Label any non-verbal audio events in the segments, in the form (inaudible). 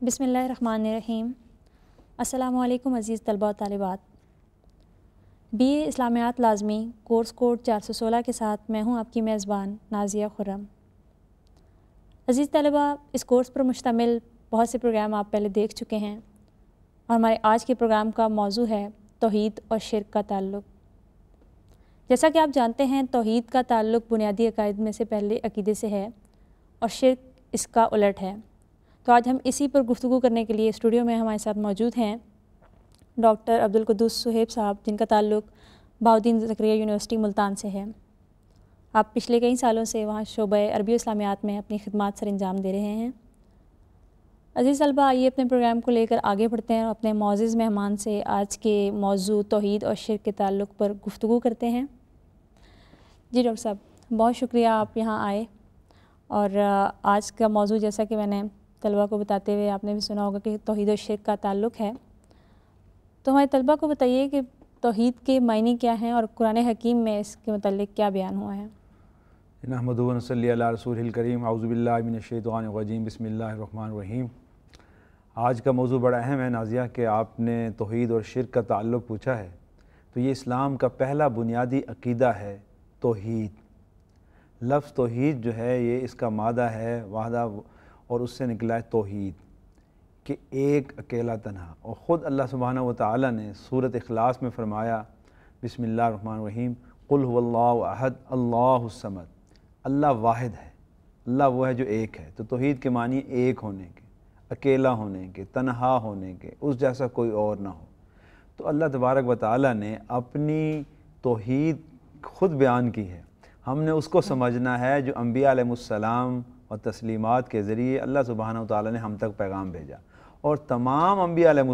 बसमीम अल्लाम अज़ीज़ तलबा तलबात। बी इस्लामियात लाजमी कोर्स कोड 416 के साथ मैं हूँ आपकी मेज़बान नाजिया खुरम अज़ीज़ तलबा, इस कोर्स पर मुश्तमिल बहुत से प्रोग्राम आप पहले देख चुके हैं और हमारे आज के प्रोग्राम का मौजू है तोहद और शिरक का ताल्लुक़। जैसा कि आप जानते हैं, तोहद का ताल्लुक़ बुनियादी अकायद में से पहले अकीदे से है और शिरक इसका उलट है। तो आज हम इसी पर गुफ्तु करने के लिए स्टूडियो में हमारे साथ मौजूद हैं डॉक्टर अब्दुल कदूस सुहेब साहब, जिनका ताल्लुक़ बाउद्दीन जक्रिया यूनिवर्सिटी मुल्तान से है। आप पिछले कई सालों से वहाँ शोब अरबी इस्लामियात में अपनी खदमात सर अंजाम दे रहे हैं। अज़ीज़ तलबा आइए अपने प्रोग्राम को लेकर आगे बढ़ते हैं और अपने मोज़ मेहमान से आज के मौजू तोहद और शिर के ताल्लुक़ पर गुफ्तु करते हैं। जी डॉक्टर साहब, बहुत शुक्रिया आप यहाँ आए और आज का मौजू जैसा कि मैंने तलबा को बताते हुए आपने भी सुना होगा कि तोहद शिरक का ताल्लुक़ है। तो हमारे तलबा को बताइए कि तोहद के मायने क्या हैं और कुरान हकीम में इसके मतलब क्या बयान हुआ है? रसूल करीम आउज़बिल्लिनशैतवानरजीम बसमीम आज का मौजू बड़ा अहम है नाजिया कि आपने तोहद और शिरक का ताल्लुक़ पूछा है। तो ये इस्लाम का पहला बुनियादी अकीदा है तोहद। लफ्ज़ तोहद जो है, ये इसका मादा है वादा और उससे निकला है तोहद कि एक अकेला तनहा। और ख़ुद अल्लाह सुबहाना व ताली ने सूरत अखलास में फ़रमाया बिसमीम कुल अहद अल्लासमद अल्लाह वाहिद है। अल्लाह वो है जो एक है। तो तोहद के मानिए एक होने के, अकेला होने के, तनहा होने के, उस जैसा कोई और ना हो। तो अल्लाह तबारक व ताली ने अपनी तोहद ख़ुद बयान की है। हमने उसको समझना है जो अम्बिया और तस्लीमत के ज़रिए अल्लाह सुबहान ताली ने हम तक पैगाम भेजा। और तमाम अम्बियालम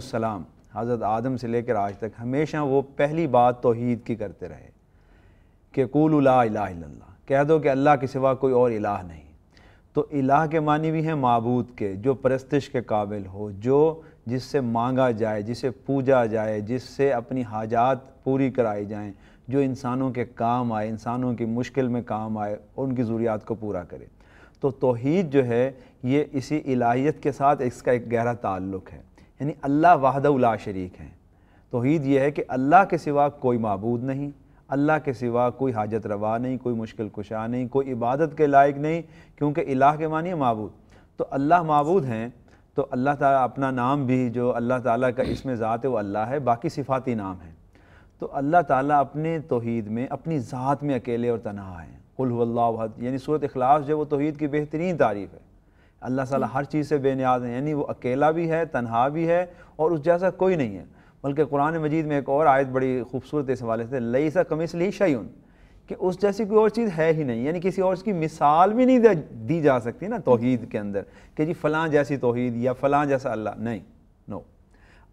हज़रत आदम से लेकर आज तक हमेशा वो पहली बात तोहद की करते रहे कि कूल ला कह दो कि अल्लाह के सिवा कोई और इलाह नहीं। तो इलाह के मानी भी हैं मबूद के, जो परस्तिश के काबिल हो, जो जिससे मांगा जाए, जिसे पूजा जाए, जिससे अपनी हाजात पूरी कराई जाएँ, जो इंसानों के काम आए, इंसानों की मुश्किल में काम आए उनकी ज़रूरियात को पूरा करे। तो तोहद जो है, ये इसी इलाहियत के साथ इसका एक गहरा ताल्लुक़ है। यानी अल्लाह वाहदा शरीक है। तोहद ये है कि अल्लाह के सिवा कोई मबूद नहीं, अल्लाह के सिवा कोई हाजत रवा नहीं, कोई मुश्किल कुशा नहीं, कोई इबादत के लायक नहीं, क्योंकि इलाह के मानिए मबूद। तो अल्लाह मबूद हैं तो अल्लाह ताला अपना नाम भी जो अल्लाह ताला का इसमें ज़ात है, वो अल्लाह है, बाकी सिफाती नाम है। तो अल्लाह ताला अपने तोहद में, अपनी ज़ात में अकेले और तनहा हैं। कुल्लाहद यानी सूरत अखलास जो वो तोहद की बेहतरीन तारीफ़ है। अल्लाह ताला हर चीज़ से बेनियाज है। यानी वो अकेला भी है, तनहा भी है और उस जैसा कोई नहीं है। बल्कि कुरान मजीद में एक और आयत बड़ी खूबसूरत इस हवाले से लई सा कमिस ली शयून, कि उस जैसी कोई और चीज़ है ही नहीं। यानी किसी और की मिसाल भी नहीं दी जा सकती ना तोहद के अंदर, कि जी फ़लाँ जैसी तोहद या फ़लाँ जैसा अल्लाह। नहीं नो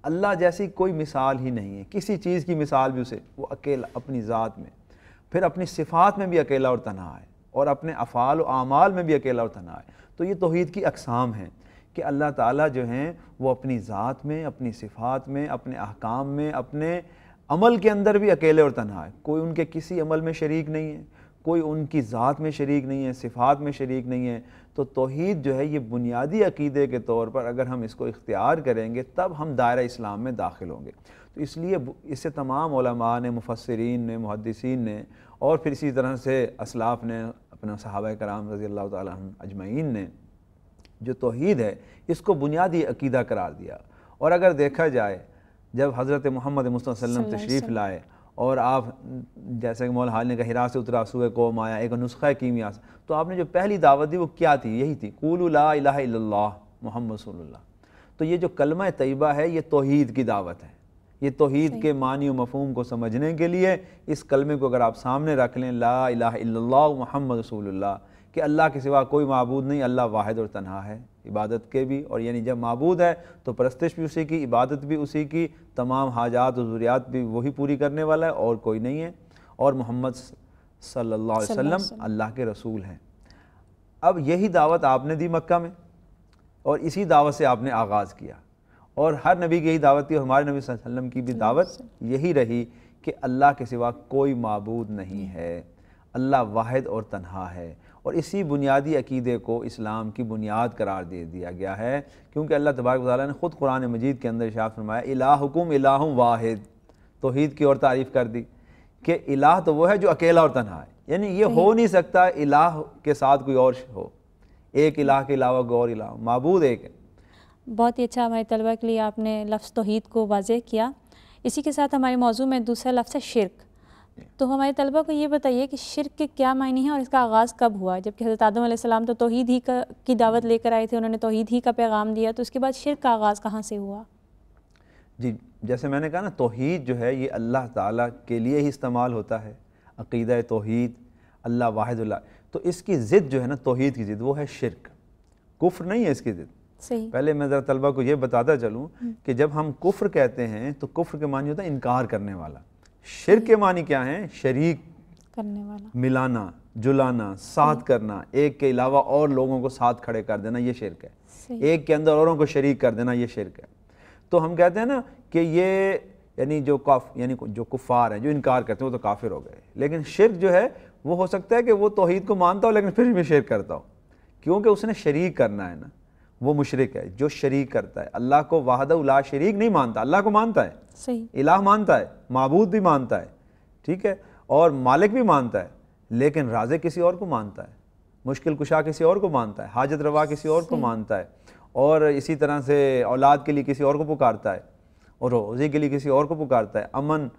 अल्लाह जैसी कोई मिसाल ही नहीं है। किसी चीज़ की मिसाल भी उसे, वो अकेला, अपनी ज़ात में। फिर अपनी सिफ़ात में भी अकेला और तनहा है और अपने अफ़ाल आमाल में भी अकेला और तनहा है। तो ये तोहद की अकसाम हैं कि अल्लाह ताला जो हैं, वो अपनी ज़ात में, अपनी सिफ़ात में, अपने अहकाम में, अपने अमल के अंदर भी अकेले और तनहा है। कोई उनके किसी अमल में शरीक नहीं है, कोई उनकी ज़ात में शरीक नहीं है, सिफ़ात में शरीक नहीं है। तो तोहद जो है, ये बुनियादी अकीदे के तौर पर अगर हम इसको इख्तियार करेंगे, तब हम दायरा इस्लाम में दाखिल होंगे। तो इसलिए इससे तमाम ने मुफसरीन ने मुहदसिन ने और फिर इसी तरह से असलाफ़ ने अपने सहाब कराम रज़ी अल्लाह अजमैन ने जो तोहद है इसको बुनियादी अकीदा करार दिया। और अगर देखा जाए जब हज़रत मोहम्मद मुस्तम तशरीफ़ लाए और आप जैसे कि मौल हाल ने कहा हिरा से उतरा सुबह कोम आया एक नुस्खा कीमिया तो आपने जो पहली दावत दी वो क्या थी? यही थी कूल ला मोहम्मद तो ये जो कलमा तयबा है ये तोहीद की दावत है। ये तोहद के मानी व मफहूम को समझने के लिए इस कलमे को अगर आप सामने रख लें ला इला मोहम्मद रसूलुल्लाह कि अल्लाह के सिवा कोई मबूद नहीं अल्लाह वाहिद और तनहा है इबादत के भी और यानी जब मबूद है तो परस्तिश भी उसी की इबादत भी उसी की तमाम हाजात और ज़रूरियात भी वही पूरी करने वाला है और कोई नहीं है और मोहम्मद अलैहि वसल्लम। अल्लाह के रसूल हैं। अब यही दावत आपने दी मक्का में और इसी दावत से आपने आगाज़ किया। और हर नबी की यही दावत थी और हमारे नबी वसल्लम की भी दावत यही रही कि अल्लाह के सिवा कोई मबूद नहीं है। अल्लाह वाहिद और तनहा है। और इसी बुनियादी अकीदे को इस्लाम की बुनियाद करार दे दिया गया है क्योंकि अल्लाह तबारक ताली ने ख़ुद कुरान मजीद के अंदर इशाफ़ फरमाया इलाहुकुम इलाह वाहिद। तोहीद की और तारीफ़ कर दी कि इलाह तो वो है जो अकेला और तनहा है। यानी ये हो नहीं सकता इलाह के साथ कोई और हो। एक इलाह के अलावा और इलाह। मबूद एक है। बहुत ही अच्छा हमारे तलबा के लिए आपने लफ्ज़ तोहीद को वाज किया। इसी के साथ हमारे मौजू में दूसरा लफ्ज़ है शिरक। तो हमारे तलबा को ये बताइए कि शिरक के क्या मायने हैं और इसका आगाज़ कब हुआ? जबकि हज़रत आदम तो तोहीद ही का, की दावत लेकर आए थे, उन्होंने तोहीद ही का पैगाम दिया तो उसके बाद शिरक का आगाज़ कहाँ से हुआ? जी, जैसे मैंने कहा ना, तोहीद जो है, ये अल्लाह ताला के लिए ही इस्तेमाल होता है। अकीद तोहद, अल्लाह वाहिद तो इसकी ज़िद जो है ना, तोहीद की ज़िद, वो है शिरक। कुफ्र नहीं है इसकी ज़िद। पहले मैं ज़रा तलबा को ये बताता चलूँ। कि जब हम कुफ्र कहते हैं तो कुफ्र के मानी होता है इनकार करने वाला। शिर के मानी क्या है? शरीक। करने वाला। मिलाना जुलाना साथ करना एक के अलावा और लोगों को साथ खड़े कर देना ये शिरक है। एक के अंदर औरों को शरीक कर देना ये शिरक है। तो हम कहते हैं ना कि ये यानी जो काफ यानी जो कुफ़ार हैं जो इनकार करते हैं वो तो काफिर हो गए। लेकिन शिरक जो है वो हो सकता है कि वो तोहीद को मानता हो लेकिन फिर भी शिरक करता हो। क्योंकि उसने शरीक करना है ना। वो मुशरक है जो शरीक करता है। अल्लाह को वाहद उला शरीक नहीं मानता अल्लाह को मानता है। सही। इलाह मानता है मबूद भी मानता है ठीक है? और मालिक भी मानता है लेकिन राजे किसी और को मानता है मुश्किल कुशा किसी और को मानता है हाजत रवा किसी और को मानता है और इसी तरह से औलाद के लिए किसी और को पुकारता है और रोज़ी के लिए किसी और को पुकारता है अमन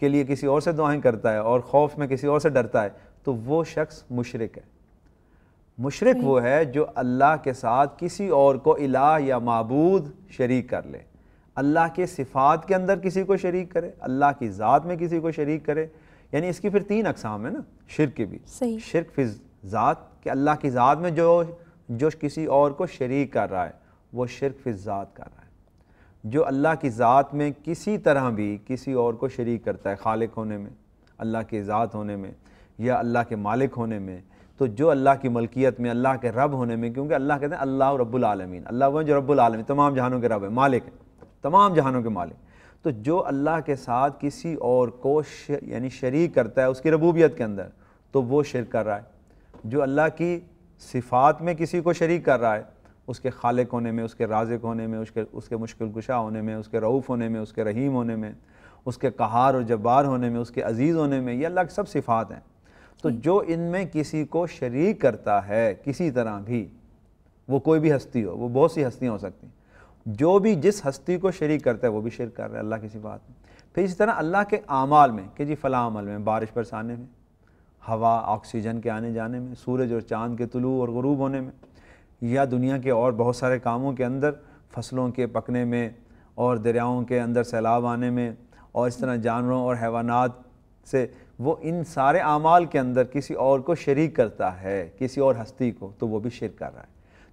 के लिए किसी और से दुआएँ करता है और खौफ में किसी और से डरता है तो वो शख्स मुशरक है। मुशरक वो है जो अल्लाह के साथ किसी और को इलाह या मबूद शरीक कर ले। अल्लाह के सिफ़ात के अंदर किसी को शरीक करे अल्लाह की ज़ात में किसी को शरीक करे। यानी इसकी फिर तीन अकसाम है ना शिरक की भी। सही। शिरक फिर ज़ात कि अल्लाह की ज़ात में जो जो किसी और को शरीक कर रहा है वो शिरक फिर ज़ात कर रहा है। जो अल्लाह की ज़ात में किसी तरह भी किसी और को शरीक करता है खालिक होने में अल्लाह की ज़ात होने में या अल्लाह के मालिक होने में तो जो अल्लाह की मलकियत में, अल्लाह के रब होने में, क्योंकि अल्लाह कहते हैं, अल्लाह रब्बुल आलमीन। अल्लाह वो जो रब्बुल तमाम जहानों के रब है, मालिक है, तमाम जहानों के मालिक। तो जो अल्लाह के साथ किसी और को यानी शरीक करता है, उसकी रबूबियत के अंदर तो वो शिर कर रहा है। जो अल्लाह की सिफ़ात में किसी को शरीक कर रहा है, उसके खालिक होने में, उसके राजिक होने में, उसके उसके मुश्किल कुशा होने में, उसके रऊफ़ होने में, उसके रहीम होने में, उसके कहार और जब्बार होने में, उसके अज़ीज़ होने में, ये अल्लाह की सब सिफ़ात हैं। तो जो। इनमें किसी को शरीक करता है किसी तरह भी वो कोई भी हस्ती हो वो बहुत सी हस्तियाँ हो सकती हैं। जो भी जिस हस्ती को शरीक करता है वो भी शिरक कर रहा है अल्लाह किसी बात में। फिर इसी तरह अल्लाह के आमाल में कि जी फ़लाँ अमल में बारिश बरसाने में हवा ऑक्सीजन के आने जाने में सूरज और चाँद के तुलू और गरूब होने में या दुनिया के और बहुत सारे कामों के अंदर फ़सलों के पकने में और दरियाओं के अंदर सैलाब आने में और इस तरह जानवरों और हैवानात से वो इन सारे आमाल के अंदर किसी और को शरीक करता है किसी और हस्ती को तो वो भी शिरक कर रहा है।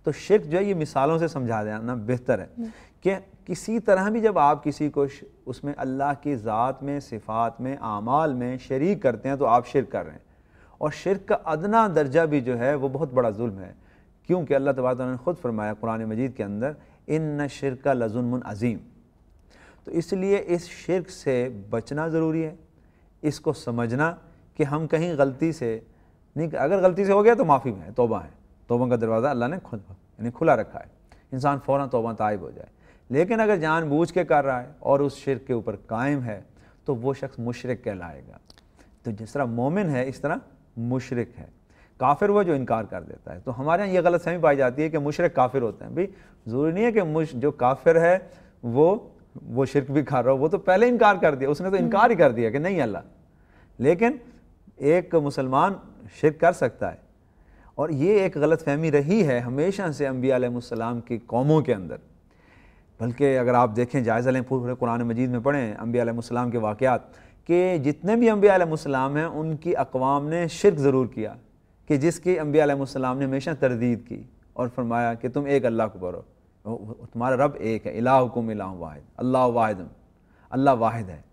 तो शिरक जो है ये मिसालों से समझा देना बेहतर है हम्म। कि किसी तरह भी जब आप किसी को उसमें अल्लाह की ज़ात में सिफ़ात में आमाल में शरीक करते हैं तो आप शिरक कर रहे हैं। और शिरक का अदना दर्जा भी जो है वो बहुत बड़ा जुल्म है। क्योंकि अल्लाह तबारा ने ख़ुद फरमाया कुरान मजीद के अंदर इन न शिरक लजुल्म अज़ीम। तो इसलिए इस शिरक से बचना ज़रूरी है। इसको समझना कि हम कहीं गलती से नहीं, अगर गलती से हो गया तो माफ़ी में है, तोबा है। तोबा का दरवाज़ा अल्लाह ने खुद, यानी खुला रखा है। इंसान फ़ौर तोबा ताइब हो जाए। लेकिन अगर जान बूझ के कर रहा है और उस शिर के ऊपर कायम है तो वो शख्स मुशरक कहलाएगा। तो जिस तरह मोमिन है, इस तरह मुशरक है। काफिर वो जो इनकार कर देता है। तो हमारे यहाँ ये गलत सही पाई जाती है कि मुशरक काफिर होते हैं। भाई, ज़रूरी नहीं है कि जो काफिर है, वो वो शिरक भी खा रहा हो। वो तो पहले इनकार कर दिया। उसने तो इनकार ही कर दिया कि नहीं अल्लाह। लेकिन एक मुसलमान शिरक कर सकता है। और ये एक गलत फहमी रही है हमेशा से अम्बिया की कौमों के अंदर। बल्कि अगर आप देखें जायज़ा लें पूरे कुरान मजीद में पढ़ें अम्बिया के वाक़ात कि जितने भी अम्बिया हैं, उनकी अकवाम ने शिरक ज़रूर किया कि जिसकी अम्बिया ने हमेशा तरदीद की और फरमाया कि तुम एक अल्लाह को पढ़ो तुम्हारा रब एक है, इलाहुकुम इलाह वाहिद, अल्लाह वाहिद अल्लाह वाहिद है।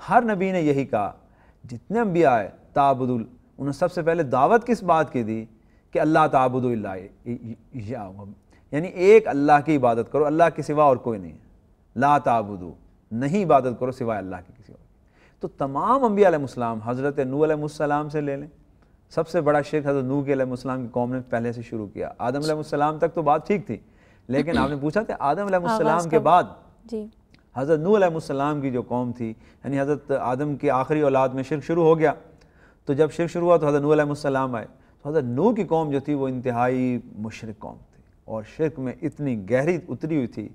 हर नबी ने यही कहा जितने अम्बिया आए ताबुदुल उन्होंने सबसे पहले दावत किस बात की दी कि अल्लाह ताबुद यानी एक अल्लाह की इबादत करो अल्लाह के सिवा और कोई नहीं है। ला ताबुदू नहीं इबादत करो सिवाय अल्लाह के किसी और तो तमाम अम्बिया हज़रत नू से ले लें। सबसे बड़ा शेख हज़रत नू के की कौम ने पहले से शुरू किया। आदम तक तो बात ठीक थी लेकिन (clears throat) आपने पूछा था आदम के बाद? हज़रत नू की जो कौम थी, यानी हज़रत आदम की आखिरी औलाद में शिरक शुरू हो गया। तो जब शिरक शुरू हुआ तो हज़रत नू आए। तो हज़रत नू की कौम जो थी, वो इंतहाई मुशरक कौम थी और शिरक में इतनी गहरी उतरी हुई थी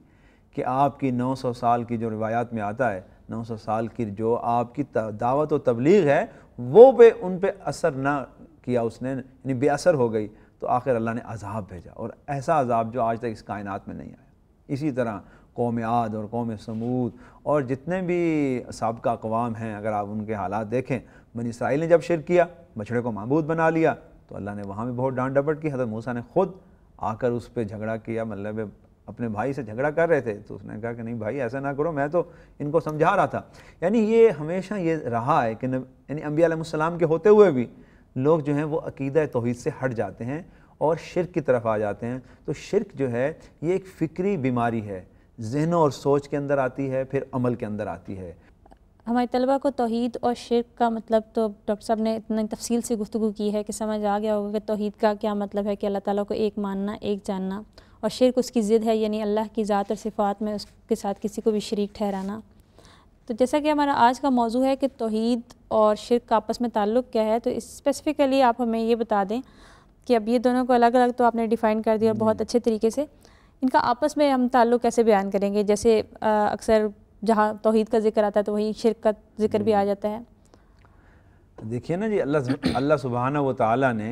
कि आपकी 900 साल की जो रिवायात में आता है 900 साल की जो आपकी दावत व तबलीग है, वो पे, उन पे असर ना किया उसने, यानी बेअसर हो गई। तो आखिर अल्लाह ने अजाब भेजा और ऐसा अजाब जो आज तक इस कायनात में नहीं आया। इसी तरह कौम आद और कौम समूद और जितने भी सबका अकवाम हैं, अगर आप उनके हालात देखें, बनी इसराइल ने जब शिर किया बछड़े को महबूद बना लिया तो अल्लाह ने वहाँ भी बहुत डांट डपट की। हज़रत मूसा ने खुद आकर उस पर झगड़ा किया मतलब अपने भाई से झगड़ा कर रहे थे तो उसने कहा कि नहीं भाई, ऐसा ना करो, मैं तो इनको समझा रहा था। यानी ये हमेशा ये रहा है कि यानी अम्बिया के होते हुए भी लोग जो हैं वो अकीद तोहद से हट जाते हैं और शिरक की तरफ़ आ जाते हैं। तो शिरक जो है, ये एक फ़िक्री बीमारी है। जहनों और सोच के अंदर आती है फिर अमल के अंदर आती है। हमारे तलबा को तोहद और शिरक का मतलब तो डॉक्टर साहब ने इतनी तफसील से गुफ्तु की है कि समझ आ गया होगा कि तोहद का क्या मतलब है कि अल्लाह ताला को एक मानना एक जानना और शिरक उसकी ज़िद है यानी अल्लाह की ज़ात और सिफ़ात में उसके साथ किसी को भी शरीक ठहराना। तो जैसा कि हमारा आज का मौजू है कि तोहद और शिरक का आपस में ताल्लुक़ क्या है तो स्पेसिफ़िकली आप हमें ये बता दें कि अब ये दोनों को अलग अलग तो आपने डिफ़ाइन कर दिया बहुत अच्छे तरीके से। इनका आपस में हम ताल्लुक़ कैसे बयान करेंगे? जैसे अक्सर जहाँ तोहद का ज़िक्र आता है तो वहीं शिरक का ज़िक्र भी आ जाता है। देखिए ना जी अल्लाह अल्लाह सुबहाना व ताली ने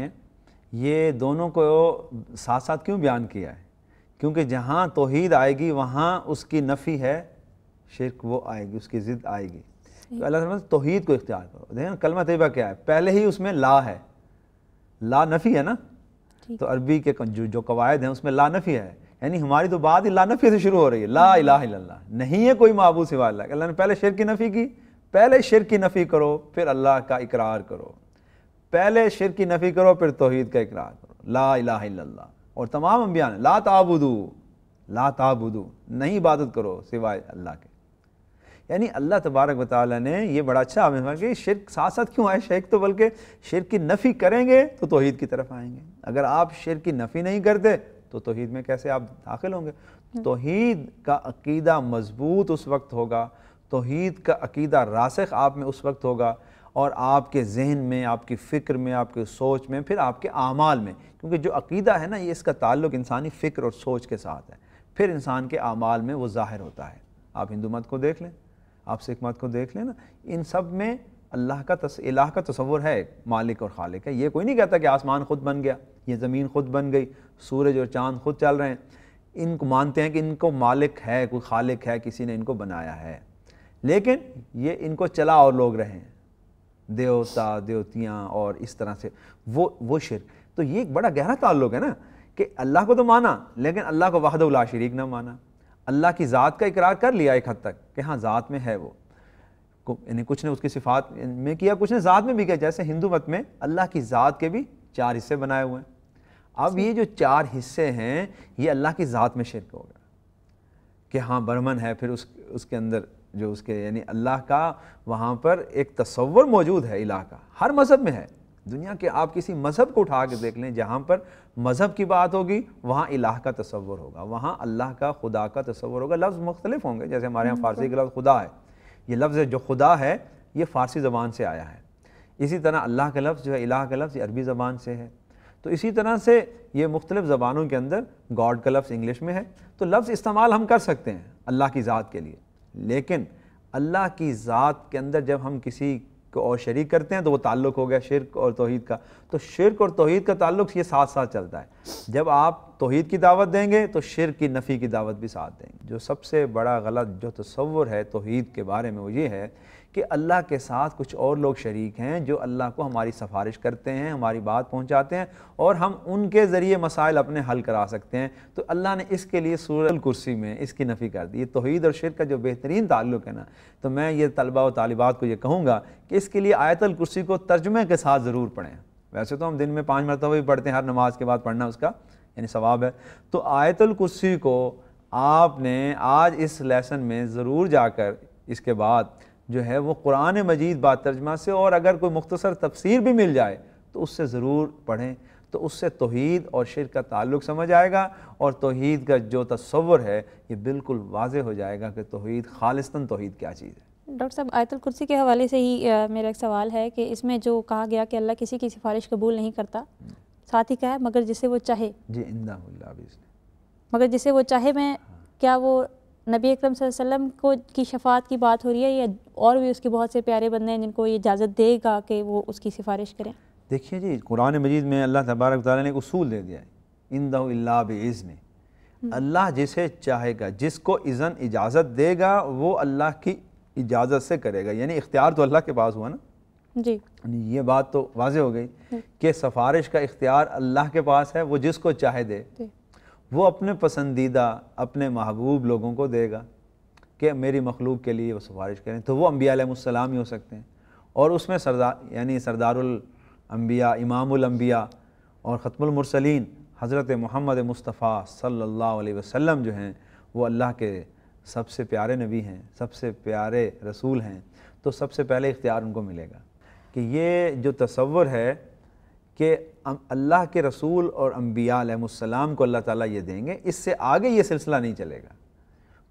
ये दोनों को साथ साथ क्यों बयान किया है? क्योंकि जहाँ तोहद आएगी वहाँ उसकी नफ़ी है शिरक वो आएगी उसकी ज़िद आएगी। तो अल्लाह तोहद को इख्तियार करो। देखें कलमा तयबा क्या है? पहले ही उसमें ला है। ला नफ़ी है ना? तो अरबी के जो जो कवायद हैं उसमें ला नफ़ी है। यानी हमारी तो बात ला नफ़ी से शुरू हो रही है। ला इला नहीं है कोई महबूब सिवा अल्लाह अल्लाह ने पहले शिर की नफ़ी की। पहले शिर की नफ़ी करो, फिर अल्लाह का इकरार करो। पहले शिर की नफ़ी करो, फिर तोहद का इकरार करो। ला इला और तमाम अम्बिया ने, ला ताबुदू। ला ताबुदू। नहीं इबादत करो सिवाय अल्लाह के। यानी अल्लाह तबारक वाली ने ये बड़ा अच्छा हमें कि शिरक साथ साथ क्यों आए? शेख तो बल्कि शिर की नफ़ी करेंगे तो तोहद की तरफ़ आएँगे। अगर आप शिर की नफ़ी नहीं करते तो तोहद में कैसे आप दाखिल होंगे? तोहद का अकीदा मज़बूत उस वक्त होगा तोहद का अकीदा रासख आप में उस वक्त होगा और आपके जहन में आपकी फ़िक्र में आपकी सोच में फिर आपके आमाल में क्योंकि जो अकीदा है ना ये इसका ताल्लुक इंसानी फ़िक्र और सोच के साथ है। फिर इंसान के आमाल में वो ज़ाहिर होता है। आप हिंदू मत को देख लें आप सिख मत को देख लें ना इन सब में अल्लाह का तस, इलाह का तस्वुर है, मालिक और खालिक है। ये कोई नहीं कहता कि आसमान खुद बन गया, ये ज़मीन खुद बन गई, सूरज और चाँद खुद चल रहे हैं। इनको मानते हैं कि इनको मालिक है, कोई खालिक है, किसी ने इनको बनाया है। लेकिन ये इनको चला और लोग रहे हैं। देवता, देवतियाँ और इस तरह से, वो वो शिर। तो ये एक बड़ा गहरा ताल्लुक है ना, कि अल्लाह को तो माना, लेकिन अल्लाह को वाहद शरीक ना माना। अल्लाह की ज़ात का इकरार कर लिया एक हद तक, कि हाँ ज़ात में है वो। यानी कुछ ने उसकी सिफात में किया कुछ ने ज़ात में भी किया। जैसे हिंदू मत में अल्लाह की ज़ात के भी चार हिस्से बनाए हुए हैं। अब ये जो चार हिस्से हैं ये अल्लाह की ज़ात में शिरक होगा कि हाँ बर्मन है फिर उस उसके अंदर जो उसके यानी अल्लाह का वहाँ पर एक तस्वर मौजूद है इलाह का। हर मज़हब में है। दुनिया के आप किसी मज़हब को उठा के देख लें जहाँ पर मज़हब की बात होगी वहाँ इलाह का तस्वर होगा। वहाँ अल्लाह का खुदा का तस्वर होगा। लफ्ज़ मुख्तलिफ़ होंगे। जैसे हमारे यहाँ फ़ारसी का लफ्ज़ खुदा है। ये लफ्ज़ जो खुदा है, ये फ़ारसी ज़बान से आया है। इसी तरह अल्लाह का लफ्ज़ जो है, इलाह का लफ्ज़ अरबी ज़बान से है। तो इसी तरह से ये मुख्तलिफ़ ज़बानों के अंदर गॉड का लफ्ज़ इंग्लिश में है। तो लफ्ज़ इस्तेमाल हम कर सकते हैं अल्लाह की ज़ात के लिए। लेकिन अल्लाह की ज़ात के अंदर जब हम किसी को और शरीक करते हैं तो वो ताल्लुक़ हो गया शिरक और तोहद का। तो शिरक और तोहद का ताल्लुक़ ये साथ साथ चलता है। जब आप तोहद की दावत देंगे तो शिरक की नफ़ी की दावत भी साथ देंगे। जो सबसे बड़ा गलत जो तस्वुर है तोहद के बारे में वो ये है कि अल्लाह के साथ कुछ और लोग शरीक हैं जो अल्लाह को हमारी सिफारिश करते हैं, हमारी बात पहुँचाते हैं और हम उनके ज़रिए मसाइल अपने हल करा सकते हैं। तो अल्लाह ने इसके लिए सूरल कुर्सी में इसकी नफ़ी कर दी। ये तोहद और शिर का जो बेहतरीन ताल्लुक़ है ना तो मैं ये तलबा व तालिबात को ये कहूँगा कि इसके लिए आयतल कुर्सी को तर्जमे के साथ ज़रूर पढ़ें। वैसे तो हम दिन में पाँच मरतबा भी पढ़ते हैं, हर नमाज़ के बाद पढ़ना उसका, यानी सवाब है। तो आयतल कुर्सी को आपने आज इस लेसन में ज़रूर जाकर इसके बाद जो है वो कुरान मजीद बात तर्जमा से और अगर कोई मुख्तसर तफसीर भी मिल जाए तो उससे ज़रूर पढ़ें। तो उससे तोहद और शिर का ताल्लुक़ समझ आएगा और तोहद का जो तस्वर है ये बिल्कुल वाज हो जाएगा कि तोहद खालिस्तान तोहद क्या चीज़ है। डॉक्टर साहब आयतुल कुर्सी के हवाले से ही आ, मेरा एक सवाल है कि इसमें जो कहा गया कि अल्लाह किसी की सिफारिश कबूल नहीं करता साथ ही कहा मगर जिसे वो चाहे। जी इंदा मगर जिसे वो चाहे मैं क्या वो नबी अकरम वसल्लम को की शफात की बात हो रही है या और भी उसके बहुत से प्यारे बंदे हैं जिनको ये इजाज़त देगा कि वो उसकी सिफारिश करें? देखिए जी कुरान मजीद में अल्लाह तबारक ताली ने एक उसूल दे दिया है। इन दज़्न हम्म। अल्लाह जिसे चाहेगा जिसको इज़न इजाज़त देगा वो अल्लाह की इजाज़त से करेगा। यानी इख्तियार तो अल्लाह के पास हुआ ना? जी। ये बात तो वाज हो गई। कि सफारिश का इख्तियार अल्लाह के पास है वो जिसको चाहे दे। वो अपने पसंदीदा, अपने महबूब लोगों को देगा कि मेरी मखलूक के लिए वो सिफारिश करें। तो वो अम्बियालाम ही हो सकते हैं। और उसमें सरदार यानी सरदारबिया इमामबिया और ख़त्मुलमरसलिन हज़रत मोहम्मद मुस्तफ़ा सल्ला वसम जो हैं, वो अल्लाह के सबसे प्यारे नबी हैं, सबसे प्यारे रसूल हैं। तो सबसे पहले इख्तियार उनको मिलेगा कि ये जो तस्वर है कि अल्लाह के रसूल और अम्बियाम को अल्लाह ताला ये देंगे इससे आगे ये सिलसिला नहीं चलेगा।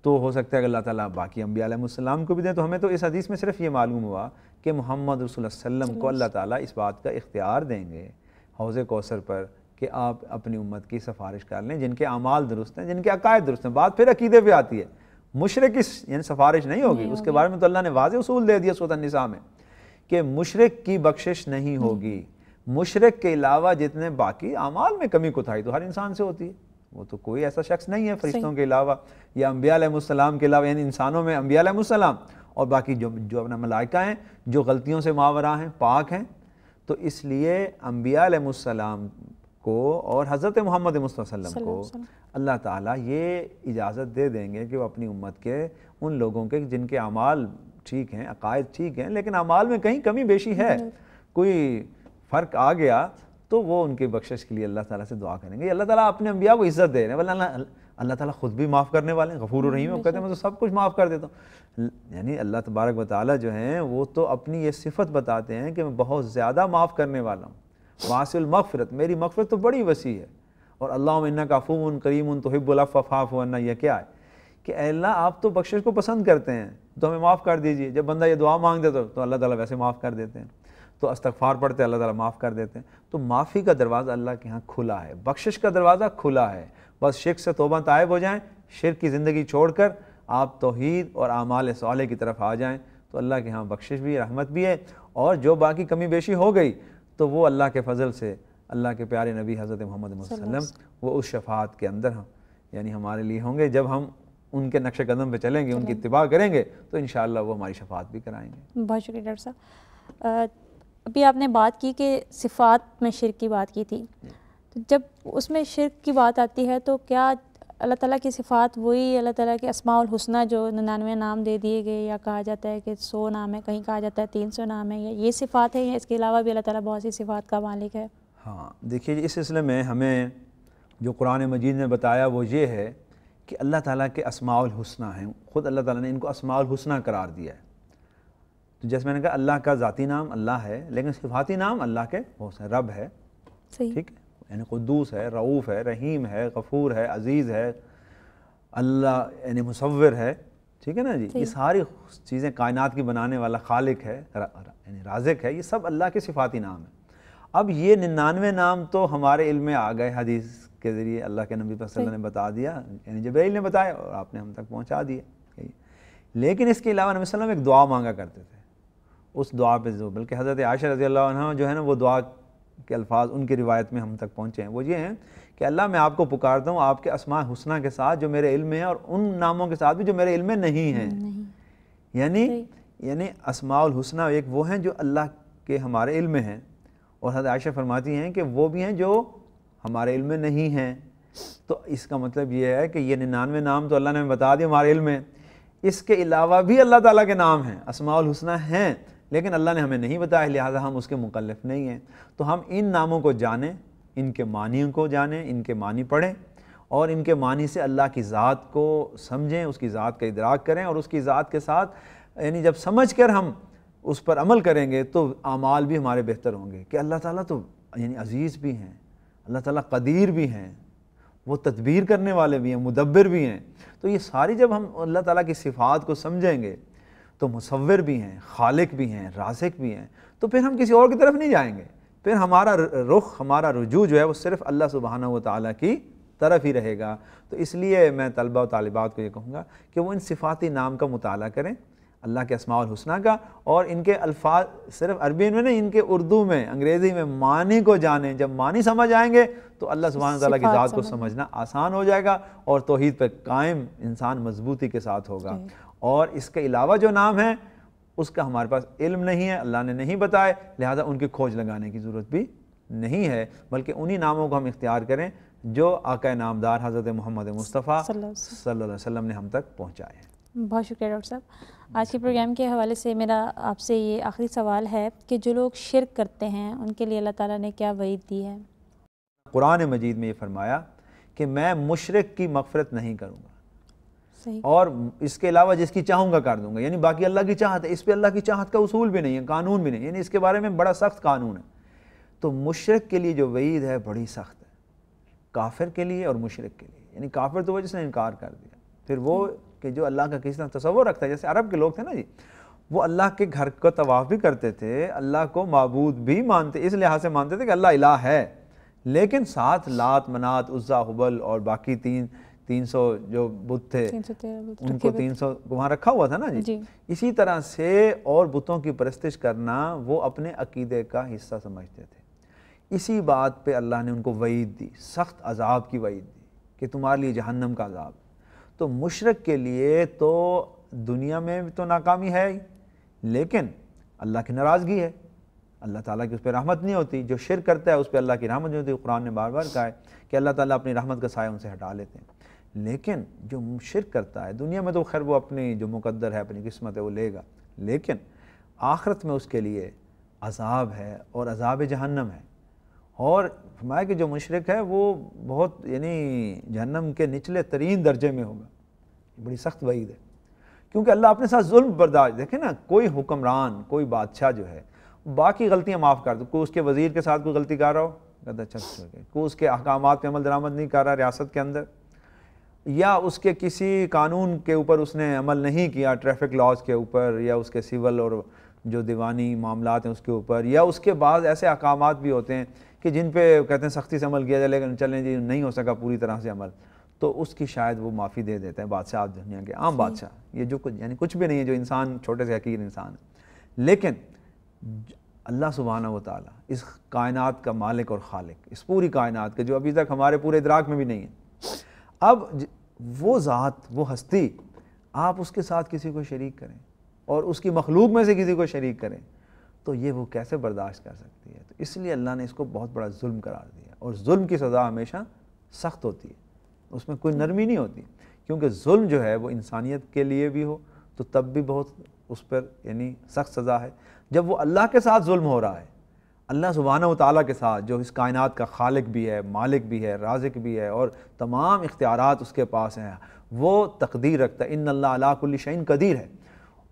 तो हो सकता है कि अल्लाह ताला बाकी अम्बियाम को भी दें तो हमें तो इस हदीस में सिर्फ़ ये मालूम हुआ कि मोहम्मद रसोल्लम को अल्लाह ताला इस बात का इख्तियार देंगे हौज़ कौसर पर कि आप अपनी उम्मत की सिफारिश कर लें जिनके अमाल दुरुस्त हैं जिनके अकायद दुरुस्त हैं। बात फिर अकीदे पर आती है। मुशरक यानी सिफारिश नहीं होगी उसके बारे में तो अल्लाह ने वाज उसूल दे दिया सोतनिसा में कि मुशरक की बख्शिश नहीं। होगी। मुशरक के अलावा जितने बाकी अमाल में कमी कोताही तो हर इंसान से होती है। वो तो कोई ऐसा शख्स नहीं है फरिश्तों के अलावा या अम्बियालाम के अलावा यानी इंसानों में अम्बियालाम और बाकी जो जो अपना मलाइका हैं जो गलतियों से मावरा हैं पाक हैं तो इसलिए अम्बियालाम को और हज़रत मोहम्मद मुस्तम को अल्लाह ताला ये इजाज़त दे देंगे कि वो अपनी उम्मत के उन लोगों के जिनके अमाल ठीक हैं अकायद ठीक हैं लेकिन अमाल में कहीं कमी बेशी है। कोई फ़र्क आ गया तो वो उनकी बख्शिश के लिए अल्लाह ताला से दुआ करेंगे। अल्लाह ताला अपने अम्बिया को इज़्ज़त दे रहे हैं वरना अल्लाह ताला ख़ुद भी माफ़ करने वाले हैं गफूर रहीम वो कहते हैं मैं तो सब कुछ माफ़ कर देता हूँ। यानी अल्लाह तबारक वाली जो हैं वो तो अपनी ये सिफत बताते हैं कि मैं बहुत ज़्यादा माफ़ करने वाला हूँ। वासिल मगफ़रत मेरी मगफ़रत तो बड़ी वसी है। और अल्लाह इन्ना काफ़ून करीम तो हिब्बुलफ़ाफ़ वरना यह क्या है? कि अल्लाह आप तो बख्शिश को पसंद करते हैं तो हमें माफ़ कर दीजिए। जब बंदा ये दुआ मांग देता तो अल्लाह ताला वैसे माफ़ कर देते हैं। तो अस्तगफार पढ़ते अल्लाह ताला माफ़ कर देते हैं। तो माफ़ी का दरवाज़ा अल्लाह के यहाँ खुला है। बख्शिश का दरवाज़ा खुला है। बस शिरक से तोबा तायब हो जाएँ शिर की ज़िंदगी छोड़कर आप तोहद और आमाल साले की तरफ़ आ जाएँ। तो अल्लाह के यहाँ बख्शिश भी रहमत भी है। और जो बाकी कमी बेशी हो गई तो वो अल्लाह के फजल से अल्लाह के प्यारे नबी हज़रत मोहम्मद वसल्लम वो उस शफात के अंदर हम यानी हमारे लिए होंगे जब हम उनके नक्श कदम पे चलेंगे उनकी इतबा करेंगे तो इन वो हमारी शफात भी कराएँगे। बहुत शुक्रिया डॉक्टर साहब। अभी आपने बात की कि सिफ़ात में शिर की बात की थी। तो जब उसमें शिरक की बात आती है तो क्या अल्लाह ताला की सिफ़ात वही अल्लाह ताला के अस्माउल हुस्ना जो निन्यानवे नाम दे दिए गए, या कहा जाता है कि सौ नाम है, कहीं कहा जाता है तीन सौ नाम है, या ये सिफ़ात है, या इसके अलावा भी अल्लाह ताला बहुत सी सिफ़ात का मालिक है? हाँ देखिए इस सिलसिले में हमें जो कुरान मजीद ने बताया वो ये है कि अल्लाह ताला के असमाउल हुस्ना हैं। ख़ुद अल्लाह ताला ने इनको असमाउल हुस्ना करार दिया है। तो जैसे मैंने कहा अल्लाह का ज़ाती नाम अल्लाह है लेकिन सिफाती नाम अल्लाह के बहुत है रब है। ठीक है? यानी क़ुद्दूस है रऊफ़ है रहीम है गफूर है अज़ीज़ है अल्लाह यानी मुसवर है। ठीक है ना जी? ये सारी चीज़ें कायनात की बनाने वाला खालिक है यानी राजिक है ये सब अल्लाह के सिफाती नाम है। अब ये निन्यानवे नाम तो हमारे इल्म में आ गए हदीस के ज़रिए अल्लाह के नबी वसल्लम ने बता दिया यानी जबरील ने बताया और आपने हम तक पहुँचा दिया। लेकिन इसके अलावा नबी वसल्लम एक दुआ मांगा करते थे। उस दुआ पे जो बल्कि हज़रत आयशा रज़ी अल्लाह जो है ना वो दुआ के अल्फाज उनकी रिवायत में हम तक पहुँचे हैं। वो ये हैं कि अल्लाह मैं आपको पुकारता हूँ आपके असमा हुसना के साथ जो मेरे इल्म में है और उन नामों के साथ भी जो मेरे इल्म में नहीं हैं। यानी यानी असमाउल हुसना एक वो हैं जो अल्लाह के हमारे इल्म में हैं। और हज़रत आयशा फरमाती हैं कि वो भी हैं जो हमारे इल्म में नहीं हैं। तो इसका मतलब ये है कि ये निन्यानवे नाम तो अल्लाह ने बता दिए हमारे इल्म में। इसके अलावा भी अल्लाह ताला के नाम हैं असमाउल हुसना हैं। लेकिन अल्लाह ने हमें नहीं बताया, लिहाजा हम उसके मुकलफ नहीं हैं। तो हम इन नामों को जानें, इनके मानी को जानें, इनके मानी पढ़ें और इनके मानी से अल्लाह की ज़ात को समझें, उसकी ज़ात का इदराक करें और उसकी ज़ात के साथ, यानी जब समझ कर हम उस पर अमल करेंगे तो आमाल भी हमारे बेहतर होंगे कि अल्लाह ताला तो यानी अज़ीज़ भी हैं, अल्लाह ताला कदीर भी हैं, वो तदबीर करने वाले भी हैं, मुदब्बर भी हैं। तो ये सारी जब हम अल्लाह ताला की सिफ़ात को समझेंगे तो मुसवर भी हैं खालिक भी हैं रासिक भी हैं तो फिर हम किसी और की तरफ़ नहीं जाएँगे। फिर हमारा रुख हमारा रुजू जो है वो सिर्फ़ अल्लाह सुबहाना व ताली की तरफ़ ही रहेगा। तो इसलिए मैं तलबा तालिबात को ये कहूँगा कि वो इन सिफ़ाती नाम का मुताल करें अल्लाह के असमाउल हुसना का और इनके अल्फाज सिर्फ़ अरबी में नहीं इनके उर्दू में अंग्रेज़ी में मानी को जाने। जब मानी समझ आएँगे तो अल्लाह सुबहान तला की ज़ात को समझना आसान हो जाएगा और तोहद पर कायम इंसान मजबूती के साथ होगा। और इसके अलावा जो नाम है उसका हमारे पास इल्म नहीं है अल्लाह ने नहीं बताए लिहाजा उनकी खोज लगाने की ज़रूरत भी नहीं है बल्कि उन्हीं नामों को हम इख्तियार करें जो आका नामदार हज़रत मोहम्मद मुस्तफ़ा सल्लल्लाहु अलैहि वसल्लम। ने हम तक पहुँचाए हैं। बहुत शुक्रिया डॉक्टर साहब। आज के प्रोग्राम के हवाले से मेरा आपसे ये आखिरी सवाल है कि जो लोग शिरक करते हैं उनके लिए अल्लाह ताला ने क्या वईद दी है? कुरान मजीद में ये फरमाया कि मैं मुशरक की मफ़रत नहीं करूँगा। और इसके अलावा जिसकी चाहूँगा कर दूँगा यानी बाकी अल्लाह की चाहत है इस पर अल्लाह की चाहत का उसूल भी नहीं है कानून भी नहीं यानी इसके बारे में बड़ा सख्त कानून है। तो मुशरक के लिए जो वईद है बड़ी सख्त है। काफिर के लिए और मुशरक के लिए। यानी काफिर तो वो जिसने इनकार कर दिया। फिर वो कि जो अल्लाह का किसी तरह तस्वर रखता है जैसे अरब के लोग थे ना जी वो अल्लाह के घर का तवाफ़ भी करते थे अल्लाह को मबूद भी मानते इस लिहाज से मानते थे कि अल्लाह इला है। लेकिन साथ लात मनात उज़्ज़ा हुबल और बाकी तीन तीन सौ जो बुत थे उनको तीन सौ वहाँ रखा हुआ था ना जी, जी। इसी तरह से और बुतों की परस्तिश करना वो अपने अकीदे का हिस्सा समझते थे। इसी बात पे अल्लाह ने उनको वईद दी सख्त अजाब की वईद दी कि तुम्हारे लिए जहन्नम का अजाब। तो मुशरक के लिए तो दुनिया में तो नाकामी है ही लेकिन अल्लाह की नाराज़गी है। अल्लाह ताला की उस पर रहमत नहीं होती। जो शिर करता है उस पर अल्लाह की रहमत नहीं होती। कुरान ने बार बार कहा है कि अल्लाह ताला अपनी रहमत का साया उनसे हटा लेते हैं। लेकिन जो शिर करता है, दुनिया में तो खैर वो अपनी जो मुकद्दर है, अपनी किस्मत है, वो लेगा। लेकिन आखरत में उसके लिए अजाब है और अजाब जहन्नम है। और फरमाया कि जो मुशरक है, वो बहुत, यानी जहन्नम के निचले तरीन दर्जे में होगा। बड़ी सख्त वईद है। क्योंकि अल्लाह अपने साथ जुल्म बर्दाश्त, देखे ना, कोई हुक्मरान, कोई बादशाह जो है, बाकी गलतियाँ माफ़ कर दो। कोई उसके वज़ीर के साथ कोई गलती कर रहा हो, कहता अच्छा कोई उसके अहकाम पर अमल दरामद नहीं कर रहा रियासत के अंदर। या उसके किसी कानून के ऊपर उसने अमल नहीं किया ट्रैफ़िक लॉज के ऊपर या उसके सिविल और जो दीवानी मामला हैं उसके ऊपर या उसके बाद ऐसे अहकाम भी होते हैं कि जिन पे कहते हैं सख्ती से अमल किया जाए लेकिन चलें जी नहीं हो सका पूरी तरह से अमल तो उसकी शायद वो माफ़ी दे देते हैं बादशाह दुनिया के आम बादशाह। ये जो कुछ यानी कुछ भी नहीं है जो इंसान छोटे से हकीर इंसान है। लेकिन अल्लाह सुबहाना व ताली इस कायनात का मालिक और खालिक इस पूरी कायनात के जो अभी तक हमारे पूरे इदराक में भी नहीं है अब वो ज़ात, वो हस्ती, आप उसके साथ किसी को शरीक करें और उसकी मखलूक में से किसी को शरीक करें तो ये वो कैसे बर्दाश्त कर सकती है? तो इसलिए अल्लाह ने इसको बहुत बड़ा जुल्म करार दिया और जुल्म की सज़ा हमेशा सख्त होती है। उसमें कोई नरमी नहीं होती, क्योंकि जुल्म जो है वो इंसानियत के लिए भी हो तो तब भी बहुत उस पर यानी सख्त सज़ा है। जब वो अल्लाह के साथ जुल्म हो रहा है अल्लाह सुबहाना ताली के साथ, जो इस कायनात का खालिक भी है, मालिक भी है, राजिक भी है और तमाम इख्तियार उसके पास हैं, वो तकदीर रखता है। इन अल्लाह शैन कदीर है।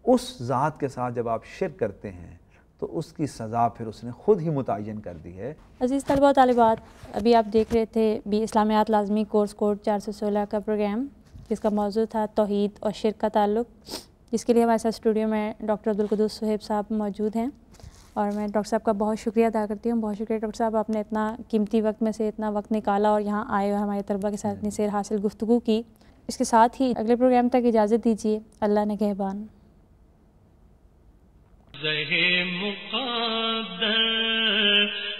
उस ज़ात के साथ जब आप शिर करते हैं तो उसकी सज़ा फिर उसने ख़ुद ही मुतन कर दी है। अज़ीज़ तलबा तालिबात, अभी आप देख रहे थे बी इस्लामियात लाजमी कोर्स कोड चार सौ सोलह का प्रोग्राम, जिसका मौजू था तोहद और शिर का ताल्लुक़। जिसके लिए हमारे साथ स्टूडियो में डॉक्टर अब्दुलकदूस सुहेब साहब मौजूद हैं। और मैं डॉक्टर साहब का बहुत शुक्रिया अदा करती हूँ। बहुत शुक्रिया डॉक्टर साहब, आपने इतना कीमती वक्त में से इतना वक्त निकाला और यहाँ आए और हमारे तलबा के साथ इतनी सेर हासिल गुफ्तु की। इसके साथ ही अगले प्रोग्राम तक इजाज़त दीजिए। अल्लाह ने कहबान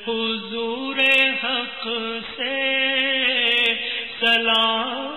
हुजूर हक से सलाम